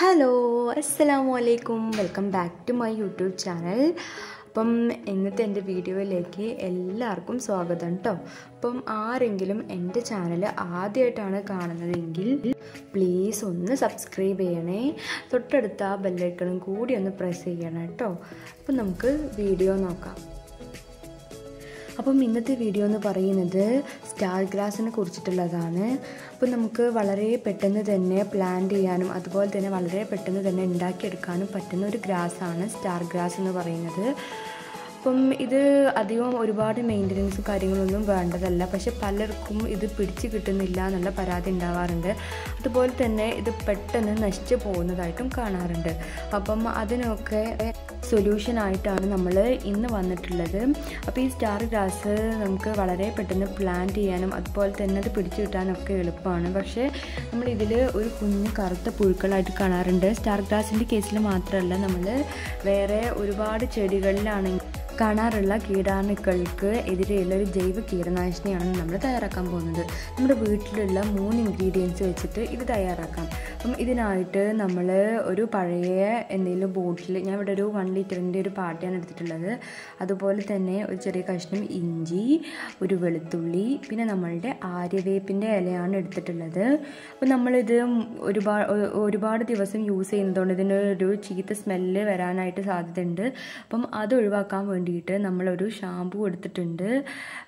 Hello അസ്സലാമു അലൈക്കും welcome back to my YouTube channel അപ്പം ഇന്നത്തെ എന്റെ വീഡിയോയിലേക്ക് എല്ലാവർക്കും സ്വാഗതം കേട്ടോ അപ്പം ആരെങ്കിലും എന്റെ ചാനൽ ആദ്യമായിട്ടാണ് കാണുന്നതെങ്കിൽ പ്ലീസ് ഒന്ന് സബ്സ്ക്രൈബ് ചെയ്യണേ. തൊട്ടടുത്ത ബെല്ലൈക്കണും കൂടി ഒന്ന് പ്രസ് ചെയ്യണം കേട്ടോ അപ്പം നമുക്ക് വീഡിയോ നോക്കാം. അപ്പം ഇന്നത്തെ വീഡിയോ എന്ന് പറയുന്നത് സ്റ്റാർ ഗ്രാസിനെ കുറിച്ചിട്ടുള്ളതാണ്. അപ്പം നമുക്ക് വളരെ പെട്ടെന്ന് തന്നെ പ്ലാൻ ചെയ്യാനും അതുപോലെ തന്നെ വളരെ പെട്ടെന്ന് തന്നെ ഉണ്ടാക്കിയെടുക്കാനും പറ്റുന്ന ഒരു ഗ്രാസാണ് സ്റ്റാർ ഗ്രാസ് എന്ന് പറയുന്നത്. അപ്പം ഇത് അധികം ഒരുപാട് മെയിന്റനൻസും കാര്യങ്ങളൊന്നും വേണ്ടതല്ല. പക്ഷെ പലർക്കും ഇത് പിടിച്ചു കിട്ടുന്നില്ല എന്നുള്ള പരാതി ഉണ്ടാവാറുണ്ട്. അതുപോലെ തന്നെ ഇത് പെട്ടെന്ന് നശിച്ചു പോകുന്നതായിട്ടും കാണാറുണ്ട്. അപ്പം അതിനൊക്കെ സൊല്യൂഷനായിട്ടാണ് നമ്മൾ ഇന്ന് വന്നിട്ടുള്ളത്. അപ്പോൾ ഈ സ്റ്റാർ ഗ്രാസ് നമുക്ക് വളരെ പെട്ടെന്ന് പ്ലാന്റ് ചെയ്യാനും അതുപോലെ തന്നെ അത് പിടിച്ചു കിട്ടാനൊക്കെ എളുപ്പമാണ്. പക്ഷേ നമ്മളിതിൽ ഒരു കുഞ്ഞ് കറുത്ത പുഴുക്കളായിട്ട് കാണാറുണ്ട്. സ്റ്റാർ ഗ്രാസിന്റെ കേസിൽ മാത്രമല്ല നമ്മൾ വേറെ ഒരുപാട് ചെടികളിലാണെങ്കിൽ കാണാറുള്ള കീടാണുക്കൾക്ക് എതിരെയുള്ള ഒരു ജൈവ കീടനാശിനിയാണ് നമ്മൾ തയ്യാറാക്കാൻ പോകുന്നത്. നമ്മുടെ വീട്ടിലുള്ള മൂന്ന് ഇൻഗ്രീഡിയൻസ് വെച്ചിട്ട് ഇത് തയ്യാറാക്കാം. അപ്പം ഇതിനായിട്ട് നമ്മൾ ഒരു പഴയ എന്തെങ്കിലും ബോട്ടിൽ ഞാൻ ഇവിടെ ഒരു വൺ ലിറ്ററിന്റെ ഒരു പാട്ടിയാണ് എടുത്തിട്ടുള്ളത്. അതുപോലെ തന്നെ ഒരു ചെറിയ കഷ്ണം ഇഞ്ചി ഒരു വെളുത്തുള്ളി പിന്നെ നമ്മളുടെ ആര്യവേപ്പിന്റെ ഇലയാണ് എടുത്തിട്ടുള്ളത്. അപ്പം നമ്മളിത് ഒരുപാട് ഒരുപാട് ദിവസം യൂസ് ചെയ്യുന്നതുകൊണ്ട് ഇതിനൊരു ചീത്ത സ്മെല്ല് വരാനായിട്ട് സാധ്യതയുണ്ട്. അപ്പം അത് ഒഴിവാക്കാൻ വേണ്ടി വേണ്ടിയിട്ട് നമ്മളൊരു ഷാമ്പു എടുത്തിട്ടുണ്ട്.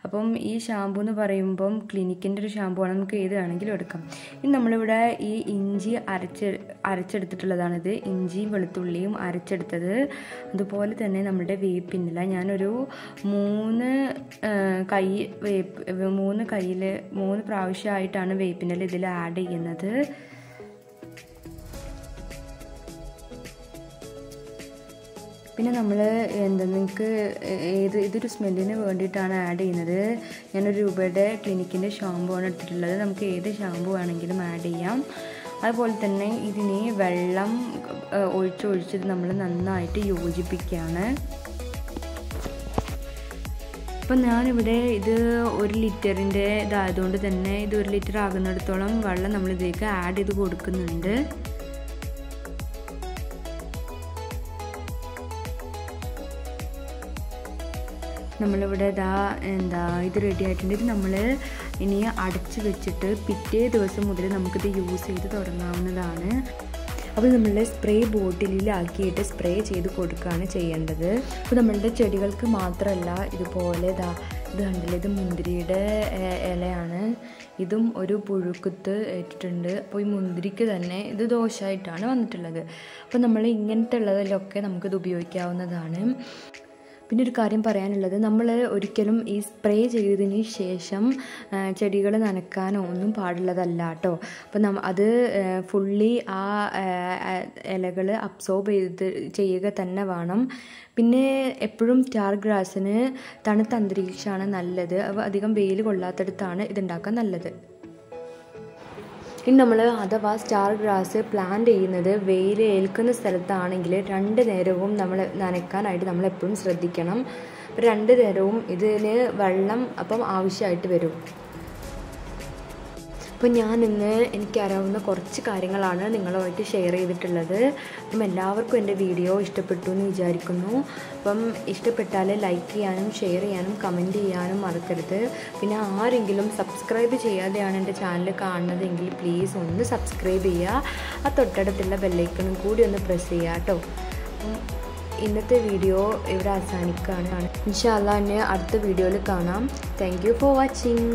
അപ്പം ഈ ഷാമ്പു എന്ന് പറയുമ്പം ക്ലിനിക്കിന്റെ ഒരു ഷാമ്പു ആണ്. നമുക്ക് ഏത് വേണമെങ്കിലും എടുക്കാം. ഇനി നമ്മളിവിടെ ഈ ഇഞ്ചി അരച്ച് അരച്ചെടുത്തിട്ടുള്ളതാണിത്. ഇഞ്ചിയും വെളുത്തുള്ളിയും അരച്ചെടുത്തത്. അതുപോലെ തന്നെ നമ്മുടെ വേപ്പിനില. ഞാനൊരു മൂന്ന് കൈ വേപ്പ് മൂന്ന് കയ്യിൽ മൂന്ന് പ്രാവശ്യമായിട്ടാണ് വേപ്പിനില ഇതിൽ ആഡ് ചെയ്യുന്നത്. പിന്നെ നമ്മൾ എന്താ നിങ്ങൾക്ക് ഏത് ഇതൊരു സ്മെല്ലിന് വേണ്ടിയിട്ടാണ് ആഡ് ചെയ്യുന്നത്. ഞാനൊരു രൂപയുടെ ക്ലിനിക്കിന്റെ ഷാമ്പു ആണ് എടുത്തിട്ടുള്ളത്. നമുക്ക് ഏത് ഷാമ്പു വേണമെങ്കിലും ആഡ് ചെയ്യാം. അതുപോലെ തന്നെ ഇതിനെ വെള്ളം ഒഴിച്ചൊഴിച്ച് നമ്മൾ നന്നായിട്ട് യോജിപ്പിക്കുകയാണ്. അപ്പം ഞാനിവിടെ ഇത് ഒരു ലിറ്ററിന്റെ ഇതായതുകൊണ്ട് തന്നെ ഇത് ഒരു ലിറ്റർ ആകുന്നിടത്തോളം വെള്ളം നമ്മൾ ആഡ് ചെയ്ത് കൊടുക്കുന്നുണ്ട്. നമ്മളിവിടെ ഇതാ എന്താ ഇത് റെഡി ആയിട്ടുണ്ട്. ഇത് നമ്മൾ ഇനി അടച്ചു വെച്ചിട്ട് പിറ്റേ ദിവസം മുതൽ നമുക്കിത് യൂസ് ചെയ്ത് തുടങ്ങാവുന്നതാണ്. അപ്പോൾ നമ്മളുടെ സ്പ്രേ ബോട്ടിലാക്കിയിട്ട് സ്പ്രേ ചെയ്ത് കൊടുക്കുകയാണ് ചെയ്യേണ്ടത്. അപ്പോൾ നമ്മളുടെ ചെടികൾക്ക് മാത്രമല്ല ഇതുപോലെ ഇതാ ഇത് കണ്ടില്ല ഇത് മുന്തിരിയുടെ ഇലയാണ്. ഇതും ഒരു പുഴുക്കുത്ത് ഏറ്റിട്ടുണ്ട്. അപ്പോൾ ഈ മുന്തിരിക്ക് തന്നെ ഇത് ദോഷമായിട്ടാണ് വന്നിട്ടുള്ളത്. അപ്പോൾ നമ്മൾ ഇങ്ങനത്തെ ഉള്ളതിലൊക്കെ നമുക്കിത് ഉപയോഗിക്കാവുന്നതാണ്. പിന്നെ ഒരു കാര്യം പറയാനുള്ളത് നമ്മൾ ഒരിക്കലും ഈ സ്പ്രേ ചെയ്തതിന് ശേഷം ചെടികൾ നനക്കാനോ ഒന്നും പാടുള്ളതല്ല കേട്ടോ അപ്പം നമ്മ അത് ഫുള്ളി ആ ഇലകൾ അബ്സോർബ് ചെയ്ത് ചെയ്യുക തന്നെ വേണം. പിന്നെ എപ്പോഴും സ്റ്റാർ ഗ്രാസിന് തണുത്ത അന്തരീക്ഷമാണ് നല്ലത്. അധികം വെയിൽ കൊള്ളാത്തടത്താണ് ഇതുണ്ടാക്കാൻ നല്ലത്. ഇനി നമ്മൾ അഥവാ സ്റ്റാർ ഗ്രാസ് പ്ലാന്റ് ചെയ്യുന്നത് വെയിൽ ഏൽക്കുന്ന സ്ഥലത്താണെങ്കിൽ രണ്ട് നേരവും നമ്മൾ നനയ്ക്കാനായിട്ട് നമ്മൾ എപ്പോഴും ശ്രദ്ധിക്കണം. രണ്ട് നേരവും ഇതിന് വെള്ളം അപ്പം ആവശ്യമായിട്ട് വരും. അപ്പം ഞാൻ ഇന്ന് എനിക്കറിയാവുന്ന കുറച്ച് കാര്യങ്ങളാണ് നിങ്ങളുമായിട്ട് ഷെയർ ചെയ്തിട്ടുള്ളത്. അപ്പം എല്ലാവർക്കും എന്റെ വീഡിയോ ഇഷ്ടപ്പെട്ടു എന്ന് വിചാരിക്കുന്നു. അപ്പം ഇഷ്ടപ്പെട്ടാൽ ലൈക്ക് ചെയ്യാനും ഷെയർ ചെയ്യാനും കമന്റ് ചെയ്യാനും മറക്കരുത്. പിന്നെ ആരെങ്കിലും സബ്സ്ക്രൈബ് ചെയ്യാതെയാണ് എന്റെ ചാനൽ കാണുന്നതെങ്കിൽ പ്ലീസ് ഒന്ന് സബ്സ്ക്രൈബ് ചെയ്യുക. ആ തൊട്ടടുത്തുള്ള ബെല്ലൈക്കണും കൂടി ഒന്ന് പ്രസ് ചെയ്യുക കേട്ടോ. ഇന്നത്തെ വീഡിയോ ഇവിടെ അവസാനിക്കുകയാണ്. ഇൻഷാല്ല എന്നെ അടുത്ത വീഡിയോയിൽ കാണാം. Thank for watching